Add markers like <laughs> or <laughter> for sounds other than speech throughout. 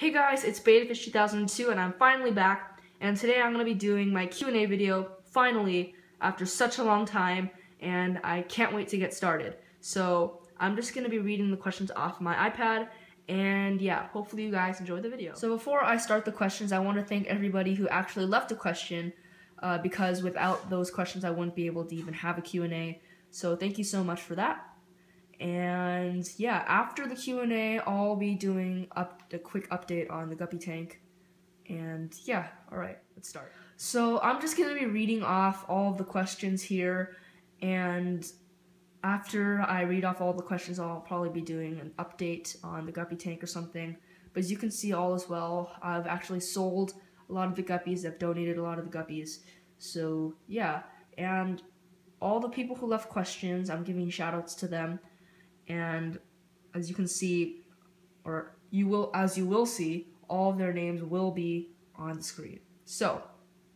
Hey guys, it's BettaFish 2002 and I'm finally back and today I'm going to be doing my Q&A video finally after such a long time and I can't wait to get started. So I'm just going to be reading the questions off my iPad and yeah, hopefully you guys enjoy the video. So before I start the questions, I want to thank everybody who actually left a question uh, because without those questions I wouldn't be able to even have a Q&A. So thank you so much for that. And yeah, after the Q&A, I'll be doing up a quick update on the Guppy tank. And yeah, all right, let's start. So I'm just gonna be reading off all of the questions here, and after I read off all the questions, I'll probably be doing an update on the Guppy tank or something. But as you can see, all as well, I've actually sold a lot of the guppies. I've donated a lot of the guppies. So yeah, and all the people who left questions, I'm giving shoutouts to them and as you can see, or you will, as you will see, all of their names will be on screen. So,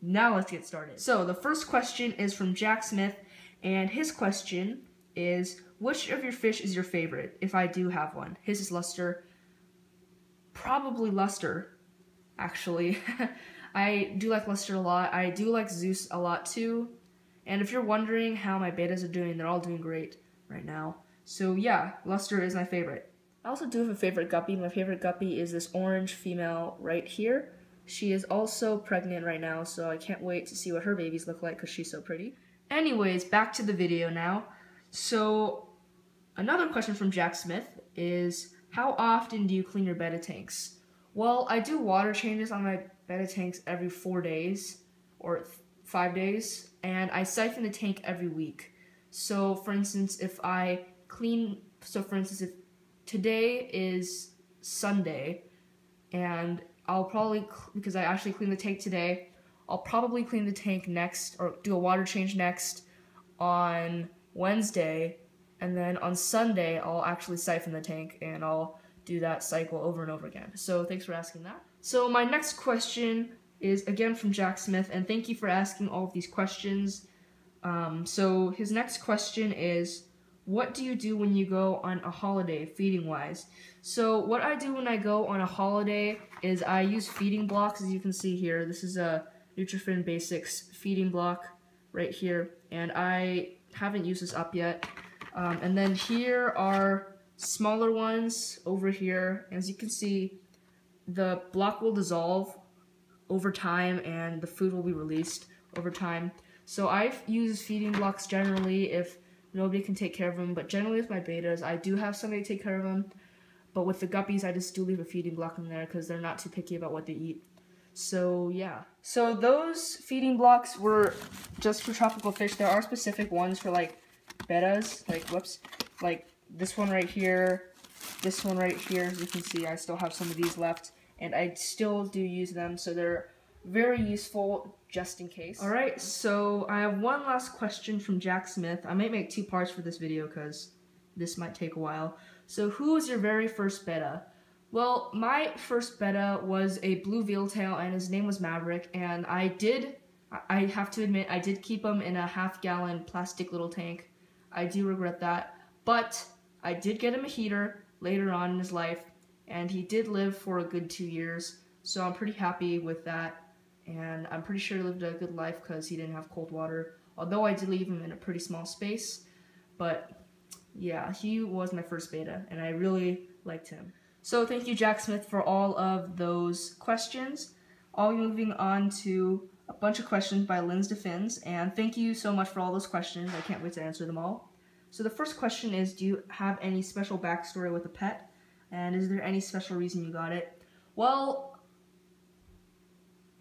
now let's get started. So, the first question is from Jack Smith, and his question is, which of your fish is your favorite, if I do have one? His is Luster. Probably Luster, actually. <laughs> I do like Luster a lot. I do like Zeus a lot too. And if you're wondering how my bettas are doing, they're all doing great right now. So yeah, Luster is my favorite. I also do have a favorite guppy. My favorite guppy is this orange female right here. She is also pregnant right now, so I can't wait to see what her babies look like because she's so pretty. Anyways, back to the video now. So, another question from Jack Smith is, how often do you clean your betta tanks? Well, I do water changes on my betta tanks every four days, or five days, and I siphon the tank every week. So, for instance, if I clean. So, for instance, if today is Sunday, and I'll probably because I actually cleaned the tank today, I'll probably clean the tank next or do a water change next on Wednesday, and then on Sunday I'll actually siphon the tank and I'll do that cycle over and over again. So thanks for asking that. So my next question is again from Jack Smith, and thank you for asking all of these questions. Um, so his next question is what do you do when you go on a holiday feeding wise? So what I do when I go on a holiday is I use feeding blocks as you can see here. This is a Nutrifin Basics feeding block right here and I haven't used this up yet. Um, and then here are smaller ones over here. As you can see, the block will dissolve over time and the food will be released over time. So I've used feeding blocks generally if Nobody can take care of them, but generally with my bettas, I do have somebody take care of them. But with the guppies, I just do leave a feeding block in there because they're not too picky about what they eat. So yeah. So those feeding blocks were just for tropical fish. There are specific ones for like bettas, like whoops, like this one right here, this one right here. As you can see, I still have some of these left, and I still do use them. So they're very useful just in case. Alright, so I have one last question from Jack Smith. I might make two parts for this video because this might take a while. So who was your very first betta? Well, my first betta was a blue veiltail and his name was Maverick and I did, I have to admit, I did keep him in a half gallon plastic little tank. I do regret that, but I did get him a heater later on in his life and he did live for a good two years, so I'm pretty happy with that and I'm pretty sure he lived a good life because he didn't have cold water. Although I did leave him in a pretty small space, but yeah, he was my first betta, and I really liked him. So thank you, Jack Smith, for all of those questions. I'll be moving on to a bunch of questions by Lens Defins, and thank you so much for all those questions. I can't wait to answer them all. So the first question is, do you have any special backstory with a pet? And is there any special reason you got it? Well,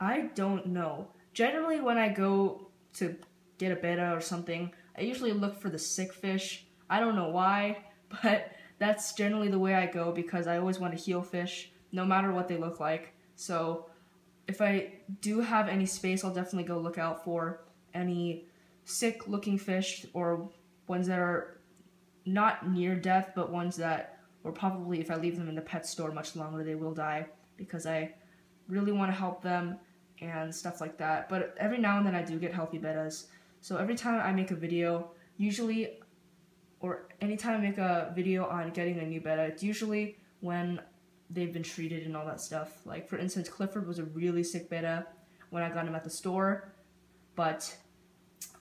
I don't know. Generally, when I go to get a betta or something, I usually look for the sick fish. I don't know why, <laughs> but that's generally the way I go because I always want to heal fish, no matter what they look like. So if I do have any space, I'll definitely go look out for any sick looking fish or ones that are not near death, but ones that, or probably if I leave them in the pet store much longer, they will die because I really want to help them and stuff like that. But every now and then I do get healthy bettas. So every time I make a video, usually, or anytime I make a video on getting a new betta, it's usually when they've been treated and all that stuff. Like for instance, Clifford was a really sick betta when I got him at the store, but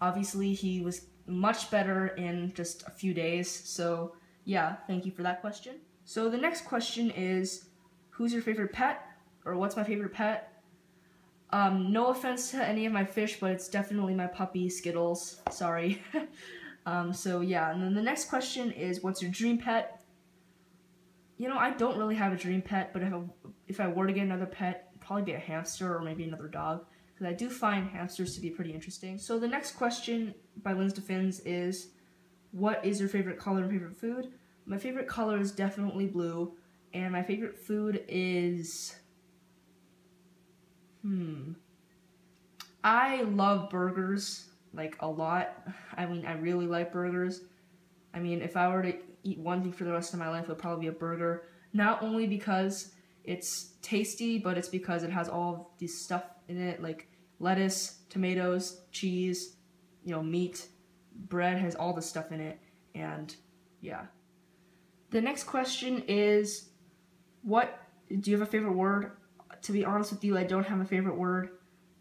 obviously he was much better in just a few days. So yeah, thank you for that question. So the next question is, who's your favorite pet? Or what's my favorite pet? Um, no offense to any of my fish, but it's definitely my puppy, Skittles. Sorry. <laughs> um, so yeah, and then the next question is, what's your dream pet? You know, I don't really have a dream pet, but if I, if I were to get another pet, probably be a hamster or maybe another dog, because I do find hamsters to be pretty interesting. So the next question by Lynn's Defends is, what is your favorite color and favorite food? My favorite color is definitely blue, and my favorite food is Hmm. I love burgers like a lot. I mean, I really like burgers. I mean, if I were to eat one thing for the rest of my life, it would probably be a burger. Not only because it's tasty, but it's because it has all this stuff in it, like lettuce, tomatoes, cheese, you know, meat, bread has all the stuff in it, and yeah. The next question is, what do you have a favorite word? To be honest with you, I don't have a favorite word,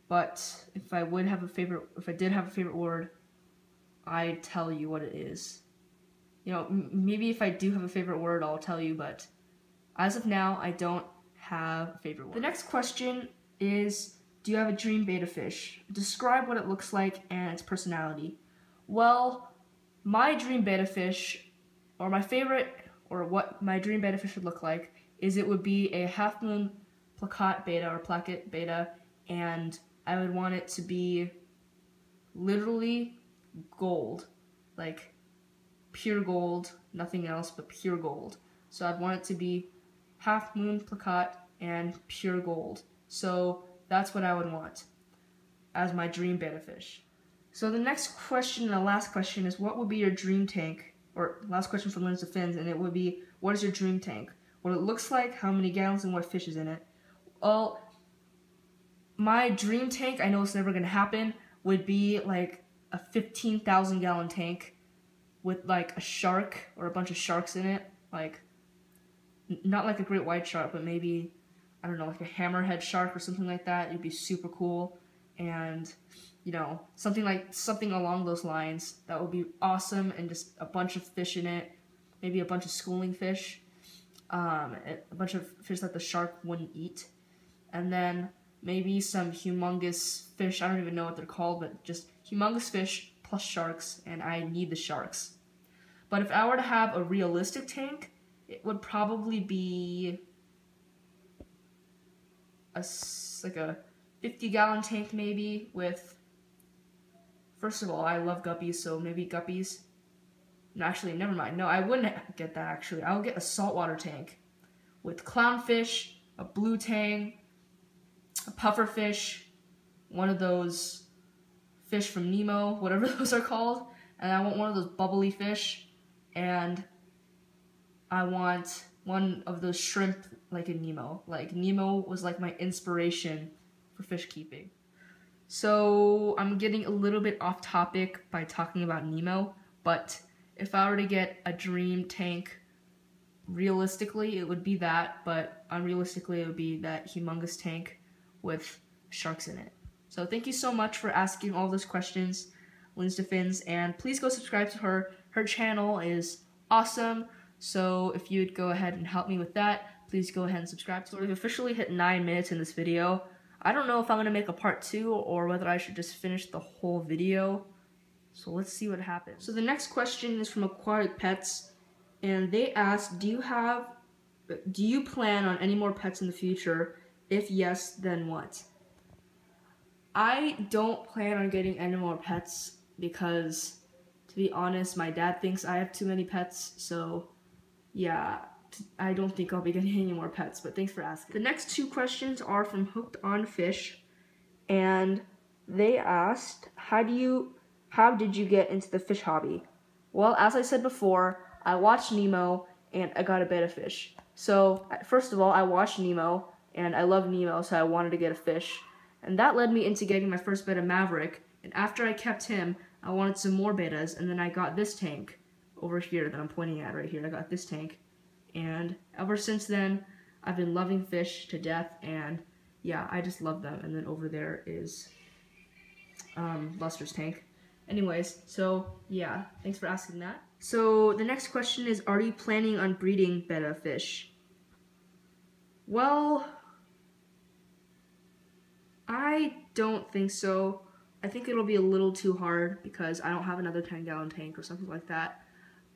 but if I would have a favorite, if I did have a favorite word, I'd tell you what it is. You know, maybe if I do have a favorite word, I'll tell you, but as of now, I don't have a favorite word. The next question is, do you have a dream betta fish? Describe what it looks like and its personality. Well, my dream betta fish, or my favorite, or what my dream betta fish would look like, is it would be a half moon plakat betta or placket betta, and I would want it to be literally gold, like pure gold, nothing else but pure gold. So I'd want it to be half moon plakat and pure gold. So that's what I would want as my dream betta fish. So the next question and the last question is what would be your dream tank? Or last question from Lynn's Defends, and it would be what is your dream tank? What it looks like, how many gallons, and what fish is in it. Well, my dream tank, I know it's never gonna happen, would be like a 15,000 gallon tank with like a shark or a bunch of sharks in it. Like, not like a great white shark, but maybe, I don't know, like a hammerhead shark or something like that. It'd be super cool. And, you know, something like, something along those lines. That would be awesome. And just a bunch of fish in it. Maybe a bunch of schooling fish. Um, a bunch of fish that the shark wouldn't eat and then maybe some humongous fish. I don't even know what they're called, but just humongous fish plus sharks, and I need the sharks. But if I were to have a realistic tank, it would probably be a like a 50 gallon tank maybe with first of all I love guppies so maybe guppies no actually never mind no I wouldn't get that actually I'll get a saltwater tank with clownfish a blue tang a pufferfish, one of those fish from Nemo, whatever <laughs> those are called, and I want one of those bubbly fish, and I want one of those shrimp like in Nemo. Like Nemo was like my inspiration for fish keeping. So I'm getting a little bit off topic by talking about Nemo, but if I were to get a dream tank, realistically it would be that, but unrealistically it would be that humongous tank with sharks in it. So thank you so much for asking all those questions, Lynn's Defends, and please go subscribe to her. Her channel is awesome. So if you'd go ahead and help me with that, please go ahead and subscribe to her. We've officially hit 9 minutes in this video. I don't know if I'm to make a part 2 or whether I should just finish the whole video. So let's see what happens. So the next question is from Aquatic Pets, and they asked, do you have, do you plan on any more pets in the future? If yes, then what? I don't plan on getting any more pets because, to be honest, my dad thinks I have too many pets, so yeah, I don't think I'll be <laughs> getting any more pets, but thanks for asking. The next two questions are from Hooked on Fish, and they asked, how do you, how did you get into the fish hobby? Well, as I said before, I watched Nemo, and I got a betta fish. So, first of all, I watched Nemo, and I love Nemo, so I wanted to get a fish. And that led me into getting my first betta Maverick, and after I kept him, I wanted some more bettas, and then I got this tank over here that I'm pointing at right here. I got this tank, and ever since then, I've been loving fish to death, and yeah, I just love them. And then over there is um, Luster's tank. Anyways, so yeah, thanks for asking that. So the next question is, are you planning on breeding betta fish? Well, I don't think so. I think it'll be a little too hard because I don't have another 10 gallon tank or something like that.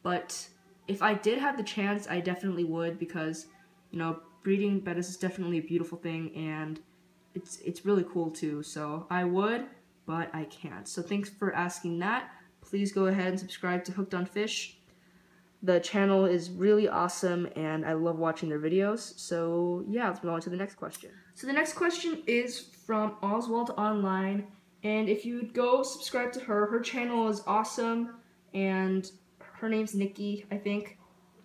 But if I did have the chance, I definitely would because, you know, breeding bettas is definitely a beautiful thing and it's it's really cool too. So I would, but I can't. So thanks for asking that. Please go ahead and subscribe to Hooked on Fish. The channel is really awesome and I love watching their videos. So yeah, let's move on to the next question. So the next question is from Oswald Online and if you go subscribe to her, her channel is awesome and her name's Nikki, I think.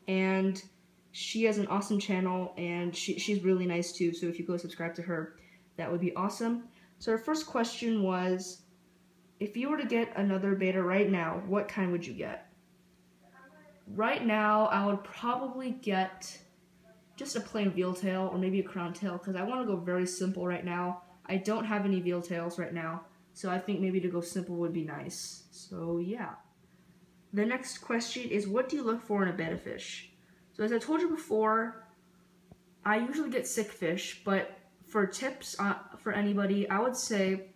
And she has an awesome channel and she, she's really nice too. So if you go subscribe to her, that would be awesome. So our first question was, if you were to get another betta right now, what kind would you get? Right now, I would probably get just a plain veil tail or maybe a crown tail because I want to go very simple right now. I don't have any veil tails right now. So I think maybe to go simple would be nice. So yeah. The next question is what do you look for in a betta fish? So as I told you before, I usually get sick fish, but for tips uh, for anybody, I would say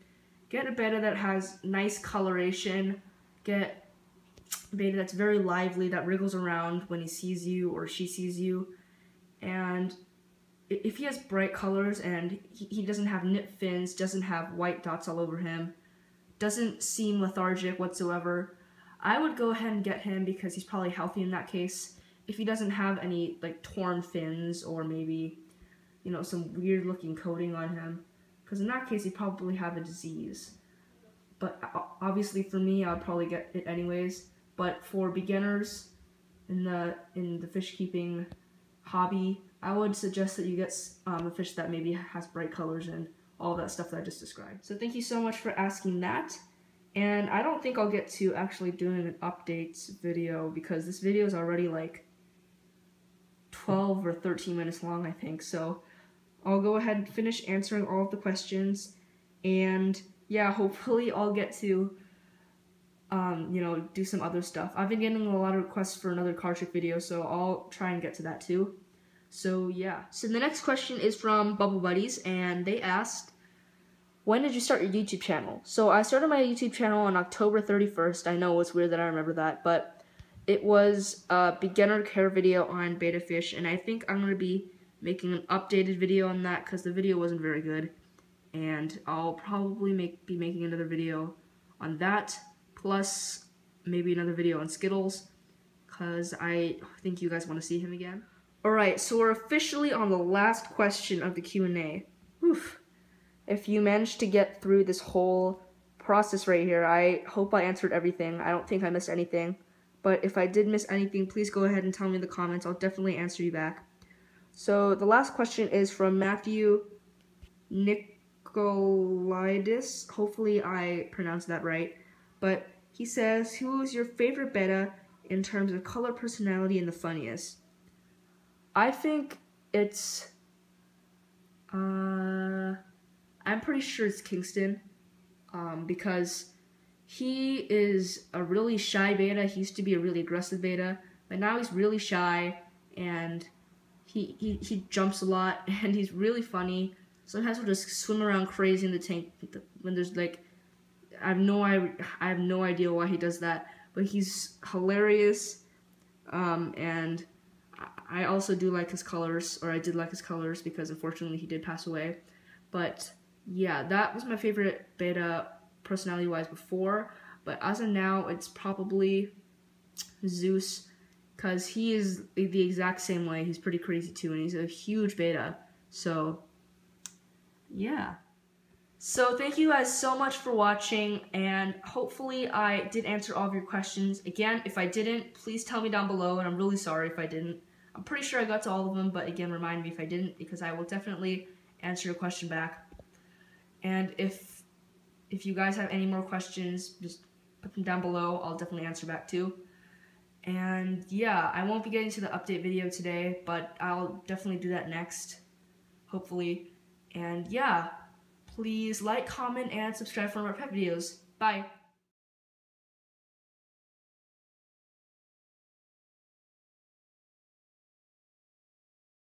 get a betta that has nice coloration, get a betta that's very lively, that wriggles around when he sees you or she sees you, and if he has bright colors and he, he doesn't have nip fins, doesn't have white dots all over him, doesn't seem lethargic whatsoever, I would go ahead and get him because he's probably healthy in that case. If he doesn't have any like torn fins or maybe, you know, some weird looking coating on him, because in that case he'd probably have a disease. But obviously for me, I'd probably get it anyways. But for beginners in the in the fish keeping hobby, I would suggest that you get um, a fish that maybe has bright colors and all that stuff that I just described. So thank you so much for asking that. And I don't think I'll get to actually doing an updates video because this video is already like 12 or 13 minutes long, I think. So I'll go ahead and finish answering all of the questions. And yeah, hopefully I'll get to, um, you know, do some other stuff. I've been getting a lot of requests for another card trick video, so I'll try and get to that too. So yeah. So the next question is from Bubble Buddies, and they asked, when did you start your YouTube channel? So I started my YouTube channel on October 31st. I know it's weird that I remember that, but it was a beginner care video on betta fish, and I think I'm going to be making an updated video on that because the video wasn't very good. And I'll probably make be making another video on that, plus maybe another video on Skittles, because I think you guys want to see him again. Alright, so we're officially on the last question of the Q&A. If you managed to get through this whole process right here, I hope I answered everything. I don't think I missed anything. But if I did miss anything, please go ahead and tell me in the comments. I'll definitely answer you back. So the last question is from Matthew Nicolaitis. Hopefully I pronounced that right. But he says, who is your favorite betta in terms of color, personality, and the funniest? I think it's uh I'm pretty sure it's Kingston um, because he is a really shy betta. He used to be a really aggressive betta, but now he's really shy and he he, he jumps a lot <laughs> and he's really funny. Sometimes he'll just swim around crazy in the tank when there's like I have no I, I have no idea why he does that, but he's hilarious um, and I also do like his colors, or I did like his colors because unfortunately he did pass away. But yeah, that was my favorite betta personality wise before. But as of now, it's probably Zeus because he is the exact same way. He's pretty crazy too, and he's a huge betta. So, yeah. So thank you guys so much for watching, and hopefully I did answer all of your questions. Again, if I didn't, please tell me down below, and I'm really sorry if I didn't. I'm pretty sure I got to all of them, but again, remind me if I didn't, because I will definitely answer your question back. And if if you guys have any more questions, just put them down below. I'll definitely answer back too. And yeah, I won't be getting to the update video today, but I'll definitely do that next, hopefully. And yeah, please like, comment, and subscribe for more pet videos. Bye.